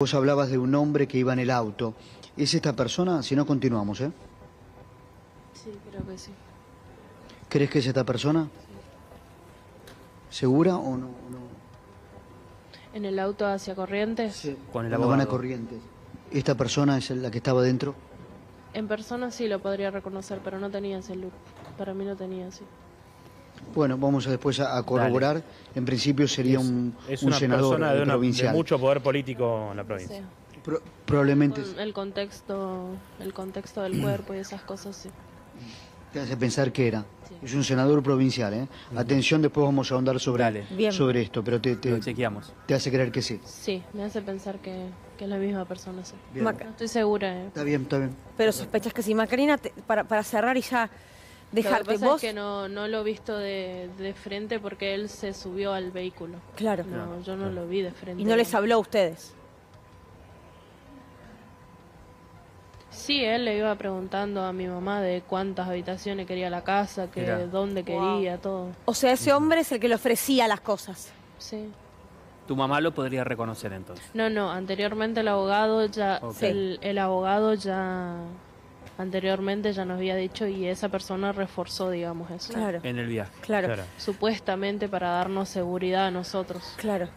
Vos hablabas de un hombre que iba en el auto. ¿Es esta persona? Si no, continuamos, ¿eh? Sí, creo que sí. ¿Crees que es esta persona? ¿Segura o no? no? En el auto hacia Corrientes. Con el Cuando van a abogado. Corrientes. ¿Esta persona es la que estaba dentro? En persona sí lo podría reconocer, pero no tenía ese look. Para mí no tenía así. Bueno, vamos a después a, a corroborar. En principio sería un, Es un una senador persona de, una- de provincial. mucho poder político en la provincia. Pro- probablemente con el contexto, el contexto del cuerpo y esas cosas sí. te hace pensar que era. Sí. Es un senador provincial, ¿eh? Atención, después vamos a ahondar sobre, sobre esto, pero te, te, te hace creer que sí. Sí, me hace pensar que, que es la misma persona, sí. No estoy segura, ¿eh? Está bien, está bien. Pero sospechas que sí. Macarena, te- para, para cerrar y ya Lo que dejarte pasa vos. es que no, no lo he visto de, de frente porque él se subió al vehículo. Claro. No, yo no lo vi de frente. Y no les habló a ustedes. Sí, él le iba preguntando a mi mamá de cuántas habitaciones quería la casa, que Mirá. dónde quería, todo. O sea, ese hombre es el que le ofrecía las cosas. Sí. Tu mamá lo podría reconocer entonces. No, no, anteriormente el abogado ya, Ok. el, el abogado ya, anteriormente ya nos había dicho y esa persona reforzó, digamos, eso. Claro, En el viaje. Claro. Supuestamente para darnos seguridad a nosotros. claro.